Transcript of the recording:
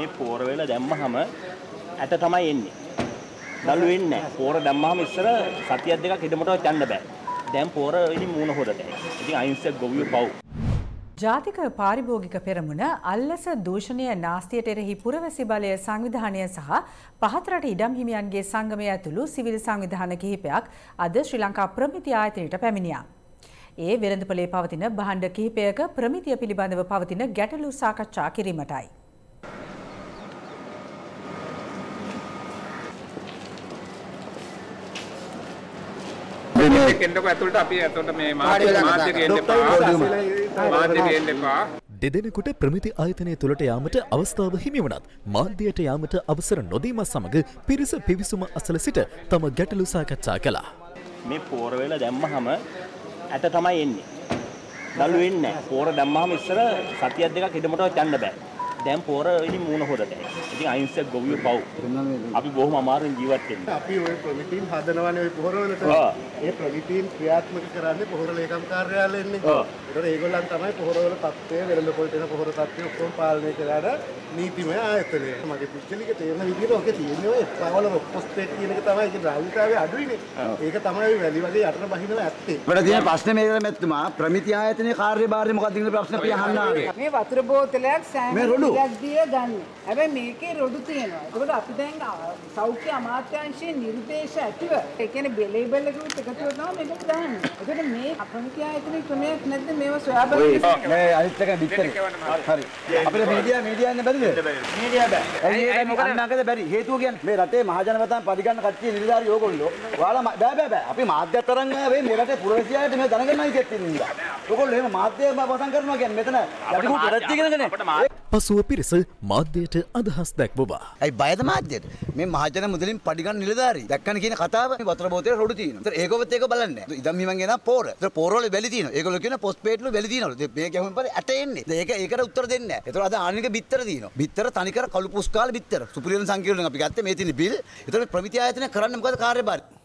මේ පෝර වෙල දැම්මහම ඇට තමයි එන්නේ. දළු වෙන්නේ නැහැ. පෝර දැම්මහම ඉස්සර සතියක් දෙකක් ඉදමටවත් යන්න බෑ. දැන් පෝර ඉතින් මූණ හොදට. ඉතින් අහිංසක ගොවියෝ පව්. ජාතික පාරිභෝගික පෙරමුණ අල්ලස දූෂණය නාස්තියට එරෙහි පුරවැසි බලය සංවිධානය සහ පහතරට ඉඩම් හිමියන්ගේ සංගමය ඇතුළු සිවිල් සංවිධාන කිහිපයක් අද ශ්‍රී ලංකා ප්‍රමිති ආයතනයට පැමිණියා. ඒ වෙළඳපොලේ පවතින භාණ්ඩ කිහිපයක ප්‍රමිතිය පිළිබඳව පවතින ගැටලු සාකච්ඡා කිරීමටයි. එන්නකො ඇතුළට අපි ඇතුළට මේ ගේන්න එපා දෙදෙනෙකුට ප්‍රමිති ආයතනය තුළට යාමට අවස්ථාව හිමි වනත් මාධ්‍යයට යාමට අවසර නොදීමත් සමග පිරිස පිවිසුම අසල සිට තම ගැටලු සාකච්ඡා කළා. මේ පෝර වෙල දැම්මහම ඇට තමයි එන්නේ. දළු වෙන්නේ නැහැ. පෝර දැම්මහම ඉස්සර සතියක් දෙකක් ඉදමටවත් යන්න බෑ. දැන් පෝර ඉතින් මූණ හොදට. ඉතින් අහිංසක ගොවියෝ පව්. අපි බොහොම අමාරුවෙන් ජීවත් වෙන්නේ. අපි ওই ප්‍රමිතීන් හදනවනේ ওই පොහොරවලට. ඔව්. ඒ ප්‍රමිතීන් ක්‍රියාත්මක කරන්නේ පොහොර ලේකම් කාර්යාලයෙන්නේ. ඔව්. ඒතකොට ඒගොල්ලන් තමයි පොහොරවල තත්ත්වය වෙළඳ පොළට එන පොහොර තත්ත්වය ඔක්කොම පාලනය කරන නීතිමය ආයතනය. මගේ පිච්චලික තේරෙන විදිහට ඔකේ තියෙන්නේ ඔය පාවල පොස්ටේට් කියන එක තමයි ඒකේ ග්‍රාහකතාවය අඩුයිනේ. ඒක තමයි ඔය වැලි වගේ යටට බහිනවා ඇත්තේ. අපිට තියෙන ප්‍රශ්නේ මේක මෙතුමා ප්‍රමිති ආයතනයේ කාර්යභාරය මොකක්ද කියන ප්‍රශ්න අපි අහන්න ආවේ. මේ වතුර බෝතලයක් සෑම මේ රොඩු? ටිකක් දිය ගන්න. හැබැයි මේකේ රොඩු තියෙනවා. ඒකට අපි දැන් සෞඛ්‍ය අමාත්‍යාංශයේ නිර්දේශ ඇතිව ඒ කියන්නේ බෙලේබල් එකකුත් එකතු කරනවා මේකට දාන්නේ. ඒකට මේ අපමිතිය ආයතනයේ ක්‍රමයක් නැද්ද මේව සොයා බලන්න? මේ අනිත් එක බිත්තරේ. හරි. අපිට මීඩියා මීඩියා යන්න බැරිද? මීඩියා බෑ. ඇයි මොකක්ද අන්නකද බැරි. හේතුව කියන්නේ මේ රටේ මහජනපතන් පරිගන්න කට්ටිය නිලධාරී ඕගොල්ලෝ. ඔයාලා බෑ බෑ බෑ. අපි මාධ්‍ය තරංග මේ රටේ පුරවැසියාට මේ දැනගන්නයි කියත් ඉන්නේ. ඕගොල්ලෝ එහෙම මාධ්‍ය වසන් කරනවා කියන්නේ මෙතන යටිකුට රැච්චි කියනකනේ. පසුව පිරිස මාධ්‍යයට අදහස් දැක්වවා. ඇයි බයද මාධ්‍යයට? මේ මහජන මුදලින් පඩිගන්න නිලධාරී. දැක්කන කියන කතාව මේ වතුර බෝතලේ රොඩු තියෙනවා. ඒකවත් ඒක බලන්නේ නැහැ. ඉදම් හිමන් ගෙනා පෝර. ඒතර පෝර වල වැලි තියෙනවා. ඒගොල්ලෝ කියන පොස්ට් පේඩ් වල වැලි තියෙනවලු. ඉතින් මේ ගැහුම් පස්සේ ඇට එන්නේ. ඒක ඒකට උත්තර දෙන්නේ නැහැ. ඒතර අද ආනික බිත්තර තියෙනවා. බිත්තර තනිකර කළු පුස්කාල බිත්තර. සුපිරියන් සංකීර්ණයෙන් අපි ගත්තේ මේ තියෙන බිල්. ඒතර ප්‍රමිති ආයතනය කරන්නේ මොකද කාර්යභාරය?